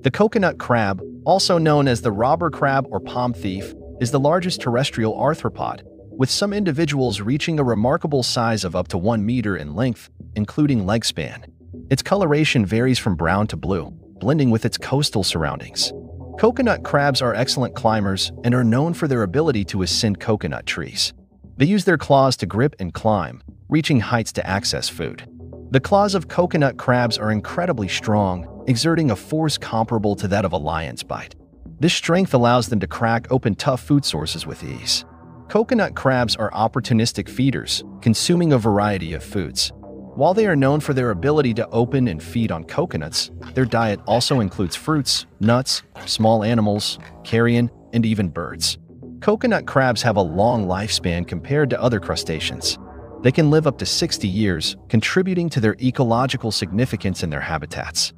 The coconut crab, also known as the robber crab or palm thief, is the largest terrestrial arthropod, with some individuals reaching a remarkable size of up to 1 meter in length, including leg span. Its coloration varies from brown to blue, blending with its coastal surroundings. Coconut crabs are excellent climbers and are known for their ability to ascend coconut trees. They use their claws to grip and climb, reaching heights to access food. The claws of coconut crabs are incredibly strong, exerting a force comparable to that of a lion's bite. This strength allows them to crack open tough food sources with ease. Coconut crabs are opportunistic feeders, consuming a variety of foods. While they are known for their ability to open and feed on coconuts, their diet also includes fruits, nuts, small animals, carrion, and even birds. Coconut crabs have a long lifespan compared to other crustaceans. They can live up to 60 years, contributing to their ecological significance in their habitats.